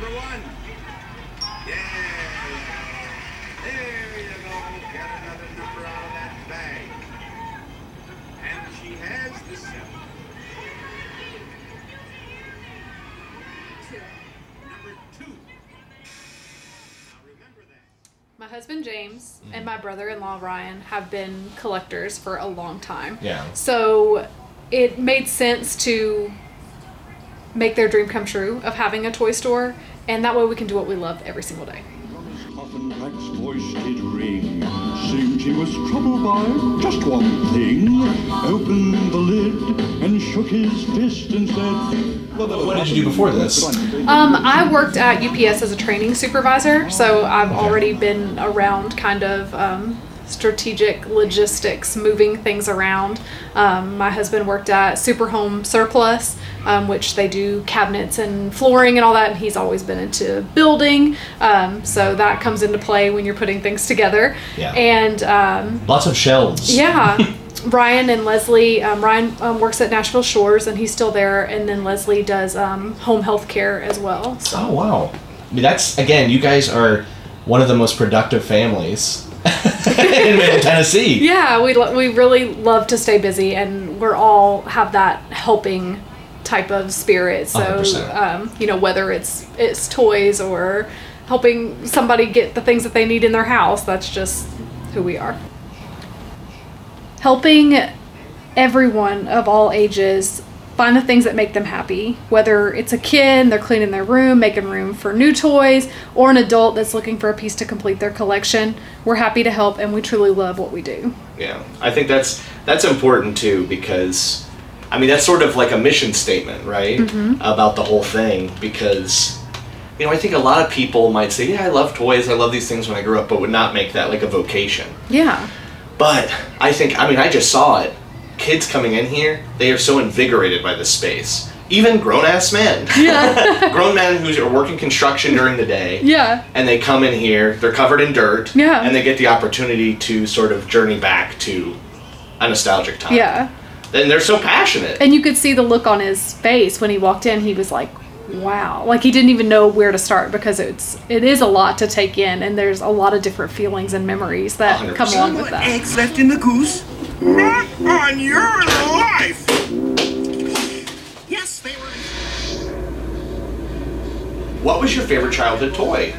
number one. Yeah. There you go. Get another number out of that bag. And she has the seven. Number two. Now remember that. My husband James and mm-hmm. my brother-in-law Ryan have been collectors for a long time. Yeah. So it made sense to make their dream come true of having a toy store, and that way we can do what we love every single day. Coffin-Black's voice did ring. Seemed he was troubled by just one thing. Opened the lid and shook his fist and said, What did you do before this? Um, I worked at UPS as a training supervisor, so I've already been around kind of um, strategic logistics, moving things around. Um, my husband worked at Super Home Surplus, um, which they do cabinets and flooring and all that, and he's always been into building. Um, so that comes into play when you're putting things together. Yeah. And um, Lots of shelves. yeah. Ryan and Leslie. Um, Ryan um, works at Nashville Shores, and he's still there. And then Leslie does um, home health care as well. So Oh wow. I mean, that's again, you guys are one of the most productive families in, in Tennessee. yeah, we lo- we really love to stay busy, and we're all have that helping type of spirit. So 100%. um, you know whether it's it's toys or helping somebody get the things that they need in their house. That's just who we are. Helping everyone of all ages find the things that make them happy whether it's a kid they're cleaning their room making room for new toys or an adult that's looking for a piece to complete their collection we're happy to help and we truly love what we do Yeah, I think that's that's important too because, I mean, that's sort of like a mission statement, right? Mm-hmm. About the whole thing because, you know, I think a lot of people might say, "Yeah, I love toys. I love these things when I grew up," but would not make that like a vocation. yeah But I think, I mean, I just saw it. Kids coming in here, they are so invigorated by this space. Even grown ass men. Yeah. grown men who are working construction during the day yeah and they come in here, they're covered in dirt, Yeah. and they get the opportunity to sort of journey back to a nostalgic time. yeah And they're so passionate. and you could see the look on his face when he walked in he was like wow like he didn't even know where to start because it's it is a lot to take in and there's a lot of different feelings and memories that come 100%. along with that Eggs left in the goose? Not on your life! Yes, they were. What was your favorite childhood toy?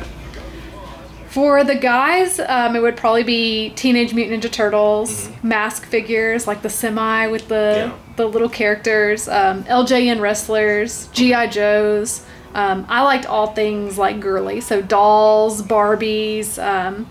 For the guys, um, it would probably be Teenage Mutant Ninja Turtles, mask figures like the semi with the Mm-hmm. Yeah. the little characters, um, LJN wrestlers, GI Joes. Um, I liked all things like girly, so dolls, Barbies, um,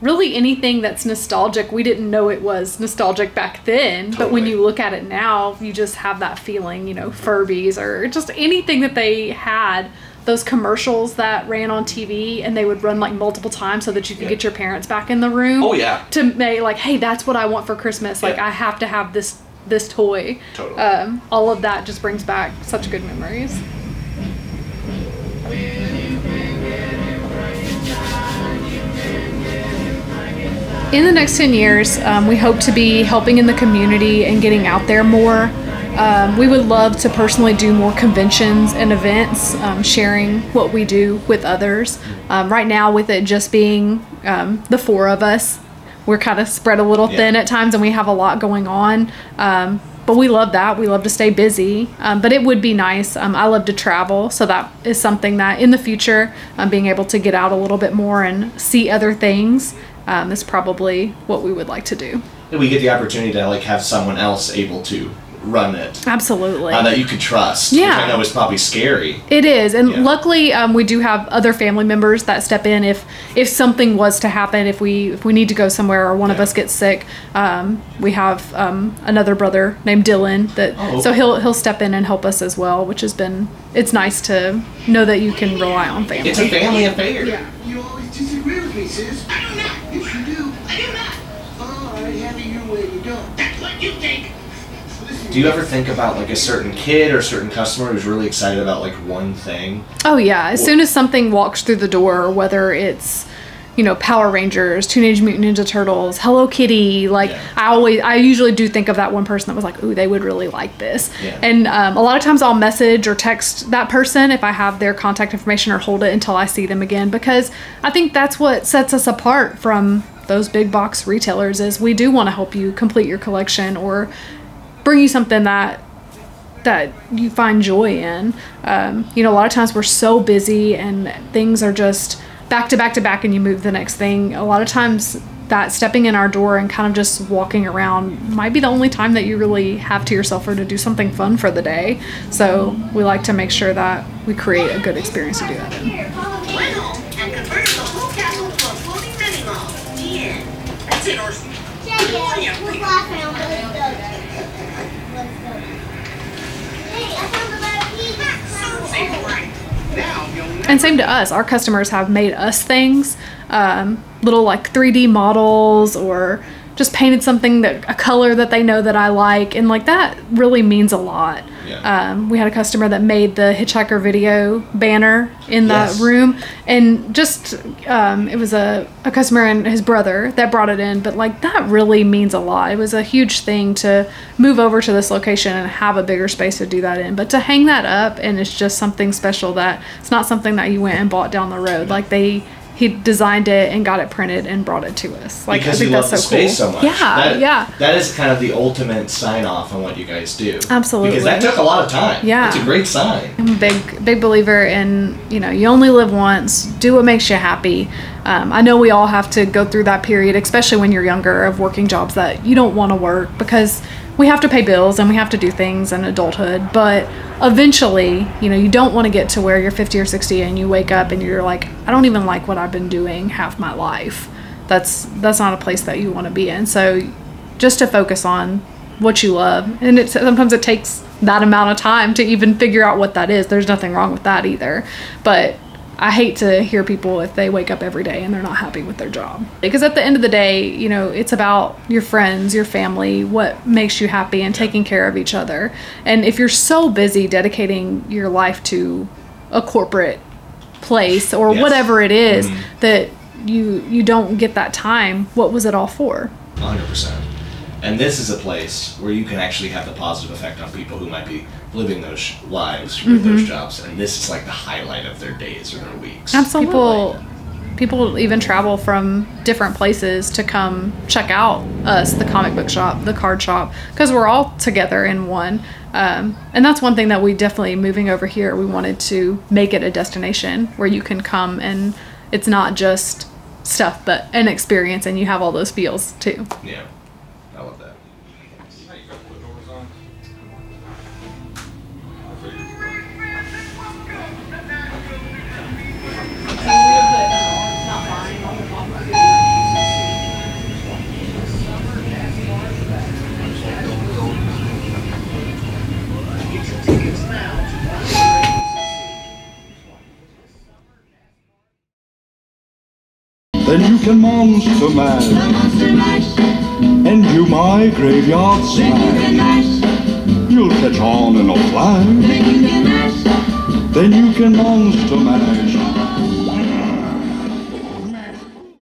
really anything that's nostalgic. We didn't know it was nostalgic back then, but when you look at it now, you just have that feeling. You know, Furbies or just anything that they had. Those commercials that ran on TV and they would run like multiple times so that you could Yeah. get your parents back in the room. Oh, yeah. To make like, hey, that's what I want for Christmas. Like, Yeah. I have to have this this toy. Totally. Um, all of that just brings back such good memories. In the next 10 years, um, we hope to be helping in the community and getting out there more. Um, we would love to personally do more conventions and events, um, sharing what we do with others. Um, right now, with it just being um, the four of us, we're kind of spread a little Yeah. thin at times and we have a lot going on. Um, but we love that. We love to stay busy. Um, but it would be nice. Um, I love to travel. So that is something that in the future, um, being able to get out a little bit more and see other things um, is probably what we would like to do. We get the opportunity to like have someone else able to run it Absolutely. uh, that you could trust. Yeah. Which I know is probably scary. It is, and Yeah. luckily, um, we do have other family members that step in if if something was to happen. If we if we need to go somewhere or one of us gets sick, um, we have um, another brother named Dylan that Oh, so he'll he'll step in and help us as well, which has been it's nice to know that you can rely on family. It's a family affair. You always disagree with me, sis. I do not. Yes, you do. I do not. Oh, I have it your way. You don't. That's what you think. Listen, Do you ever think about like a certain kid or a certain customer who's really excited about like one thing? Oh yeah, as soon as something walks through the door, whether it's you know, Power Rangers, Teenage Mutant Ninja Turtles, Hello Kitty. Like Yeah. I always, I usually do think of that one person that was like, ooh, they would really like this. Yeah. And um, a lot of times I'll message or text that person if I have their contact information or hold it until I see them again because I think that's what sets us apart from those big box retailers is we do want to help you complete your collection or bring you something that that you find joy in. Um, you know, a lot of times we're so busy and things are just back to back to back, and you move the next thing. A lot of times, that stepping in our door and kind of just walking around might be the only time that you really have to yourself or to do something fun for the day. So we like to make sure that we create a good experience to do that in. Went home and converted the whole castle to a floating mini mall. The end. That's it, Orson. Yeah, yeah. We're laughing on those dogs. Hey, I found the letter P. Say the word. Now you'll never And same to us, our customers have made us things, um, little like 3D models or just painted something that a color that they know that I like, and like that really means a lot. Yeah. Um, we had a customer that made the Hitchhiker video banner in that Yes. room, and just um, it was a, a customer and his brother that brought it in, but like that really means a lot. It was a huge thing to move over to this location and have a bigger space to do that in, but to hang that up and it's just something special that it's not something that you went and bought down the road. Like they he designed it and got it printed and brought it to us. Like because I think that's the so space cool. so much. Yeah, That- yeah. That is kind of the ultimate sign off on what you guys do. Absolutely. Because that took a lot of time. Yeah. It's a great sign. I'm a big big believer in you know you only live once. Do what makes you happy. Um, I know we all have to go through that period, especially when you're younger, of working jobs that you don't want to work because we have to pay bills and we have to do things in adulthood. But eventually, you know, you don't want to get to where you're 50 or 60 and you wake up and you're like, I don't even like what I've been doing half my life. That's that's not a place that you want to be in. So just to focus on what you love and it sometimes it takes that amount of time to even figure out what that is there's nothing wrong with that either but i hate to hear people if they wake up every day and they're not happy with their job because at the end of the day you know it's about your friends your family what makes you happy and taking care of each other and if you're so busy dedicating your life to a corporate place or Yes. whatever it is, Mhm. that you you don't get that time what was it all for 100%. And this is a place where you can actually have the positive effect on people who might be living those sh- lives with Mm-hmm. those jobs. And this is like the highlight of their days or their weeks. Absolutely. People people even travel from different places to come check out us, the comic book shop, the card shop, because we're all together in one. Um, and that's one thing that we definitely moving over here. We wanted to make it a destination where you can come and it's not just stuff, but an experience, and you have all those feels too. Yeah. Then you can monster mash and do my graveyard smash. You'll catch on in a flash. Then you can monster mash